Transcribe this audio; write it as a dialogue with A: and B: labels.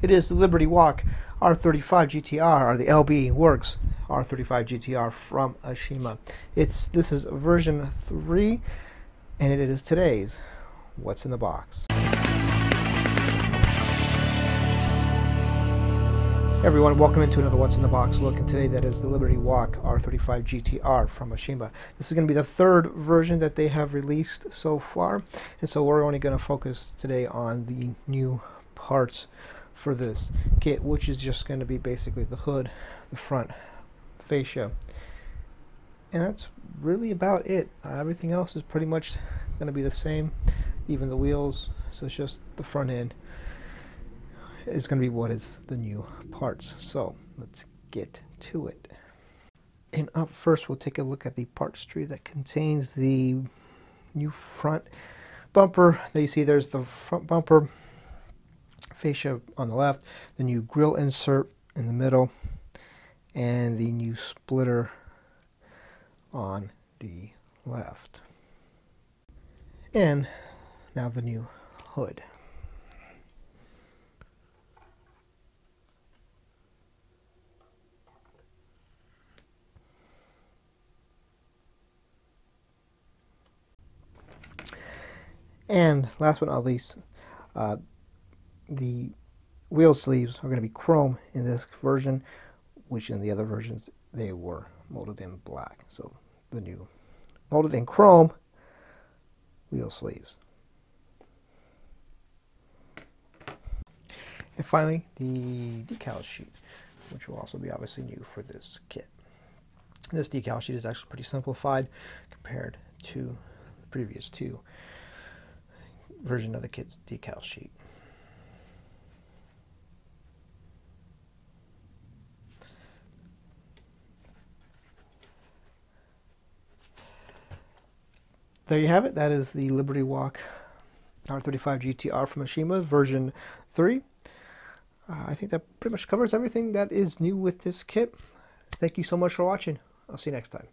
A: It is the Liberty Walk R35 GTR, or the LB Works R35 GTR from Aoshima. It's This is version 3, and it is today's What's in the Box. Everyone, welcome into another What's in the Box look, and today that is the Liberty Walk R35 GTR from Aoshima. This is going to be the third version that they have released so far, and so we're only going to focus today on the new parts for this kit, which is just going to be basically the hood, the front fascia, and that's really about it. Uh, everything else is pretty much going to be the same, even the wheels, so it's just the front end is going to be what is the new parts. So let's get to it. And up first, we'll take a look at the parts tree that contains the new front bumper. There you see there's the front bumper fascia on the left, the new grill insert in the middle, and the new splitter on the left. And now the new hood. And last but not least, uh, the wheel sleeves are going to be chrome in this version, which in the other versions they were molded in black. So the new molded in chrome wheel sleeves. And finally, the decal sheet, which will also be obviously new for this kit. This decal sheet is actually pretty simplified compared to the previous two version of the kit's decal sheet. There you have it. That is the Liberty Walk R35 GTR from Aoshima version 3. Uh, I think that pretty much covers everything that is new with this kit. Thank you so much for watching. I'll see you next time.